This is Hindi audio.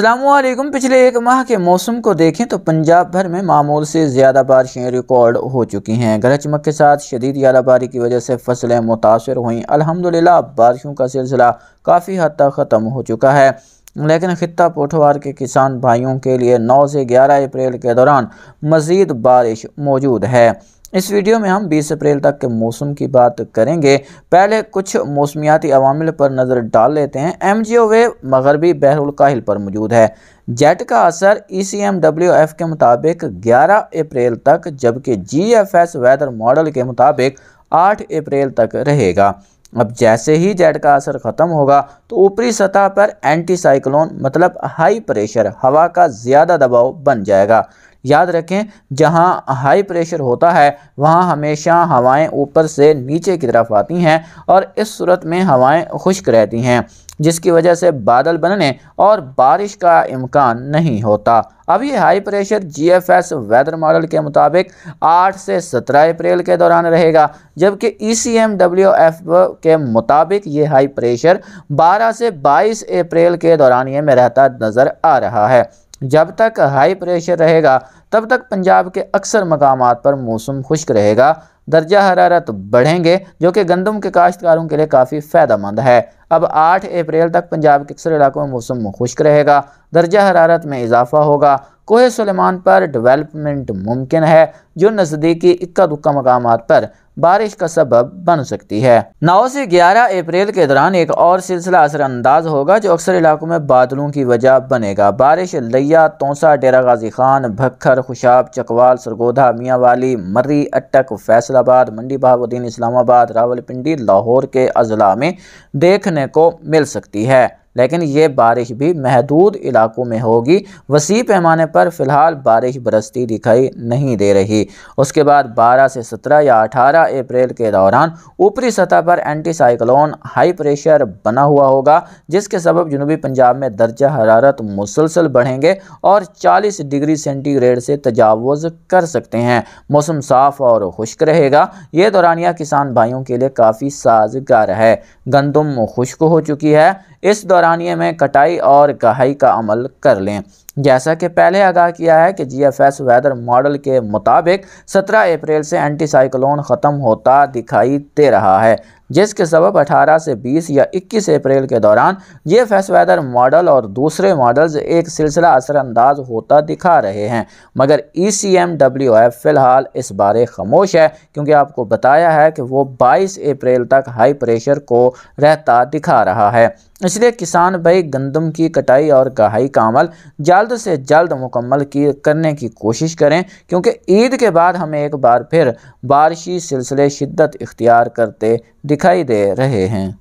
असलम पिछले एक माह के मौसम को देखें तो पंजाब भर में मामूल से ज़्यादा बारिशें रिकॉर्ड हो चुकी हैं। गरज चमक के साथ शदीद यादाबारी की वजह से फ़सलें मुतासर हुई। अल्हम्दुलिल्लाह, बारिशों का सिलसिला काफ़ी हद तक ख़त्म हो चुका है। लेकिन खत्ता पोठवार के किसान भाइयों के लिए 9 से 11 अप्रैल के दौरान मज़ीद बारिश मौजूद है। इस वीडियो में हम 20 अप्रैल तक के मौसम की बात करेंगे। पहले कुछ मौसमियाती अवामिल पर नज़र डाल लेते हैं। एम जी ओ वे मगरबी बहरुलकाहिल पर मौजूद है। जेट का असर E C M W F के मुताबिक 11 अप्रैल तक, जबकि G F S weather model के मुताबिक 8 अप्रैल तक रहेगा। अब जैसे ही जेट का असर ख़त्म होगा तो ऊपरी सतह पर एंटी साइक्लोन मतलब हाई प्रेशर हवा का ज़्यादा दबाव बन जाएगा। याद रखें, जहाँ हाई प्रेशर होता है, वहाँ हमेशा हवाएँ ऊपर से नीचे की तरफ़ आती हैं और इस सूरत में हवाएँ खुश्क रहती हैं, जिसकी वजह से बादल बनने और बारिश का इम्कान नहीं होता। अब ये high pressure GFS weather model के मुताबिक 8 से 17 अप्रैल के दौरान रहेगा, जबकि ईसीएमडब्ल्यूएफ के मुताबिक ये हाई प्रेशर 12 से 22 अप्रैल के दौरान ये में रहता नज़र आ रहा है। जब तक हाई प्रेशर रहेगा, तब तक पंजाब के अक्सर मकाम पर मौसम खुश्क रहेगा। दर्जा हरारत बढ़ेंगे, जो कि गंदम के काश्तकारों के लिए काफ़ी फ़ायदा मंद है। अब 8 अप्रैल तक पंजाब के अक्सर इलाकों में मौसम खुश्क रहेगा। दर्जा हरारत में इजाफा होगा। कोहे सलेमान पर डेवलपमेंट मुमकिन है। जो नज़दीकी इक्का दुक्का मकाम पर बारिश का सबब बन सकती है। 9 से 11 अप्रैल के दौरान एक और सिलसिला असरअंदाज होगा, जो अक्सर इलाकों में बादलों की वजह बनेगा। बारिश लिया, तोसा डेरा गाजी खान, भक्खर, खुशाब, चकवाल, सरगोधा मियाँ वाली मर्री, अटक, फैसलाबाद, मंडी बहाबुद्दीन इस्लामाबाद, रावलपिंडी, लाहौर के अजला में देखने को मिल सकती है। लेकिन ये बारिश भी महदूद इलाकों में होगी। वसी पैमाने पर फ़िलहाल बारिश बरसती दिखाई नहीं दे रही। उसके बाद 12 से 17 या 18 अप्रैल के दौरान ऊपरी सतह पर एंटी साइक्लोन हाई प्रेशर बना हुआ होगा, जिसके सबब जनूबी पंजाब में दर्जा हरारत मुसलसल बढ़ेंगे और 40 डिग्री सेंटीग्रेड से तजावज़ कर सकते हैं। मौसम साफ़ और खुश्क रहेगा। ये दौरानिया किसान भाइयों के लिए काफ़ी साजगार है। गंदम खुश्क हो चुकी है। इस दौरानिए में कटाई और गहाई का अमल कर लें। जैसा कि पहले आगाह किया है कि जीएफएस वेदर मॉडल के मुताबिक 17 अप्रैल से एंटी साइक्लोन ख़त्म होता दिखाई दे रहा है जिसके सबब 18 से 20 या 21 अप्रैल के दौरान ये फेस वेदर मॉडल और दूसरे मॉडल्स एक सिलसिला असरअंदाज होता दिखा रहे हैं। मगर E C M W F फ़िलहाल इस बारे खामोश है, क्योंकि आपको बताया है कि वो 22 अप्रैल तक हाई प्रेशर को रहता दिखा रहा है। इसलिए किसान भाई गंदम की कटाई और गहाई का अमल जल्द से जल्द मुकम्मल की करने की कोशिश करें, क्योंकि ईद के बाद हमें एक बार फिर बारिशी सिलसिले शिद्दत इख्तियार करते दिखाई दे रहे हैं।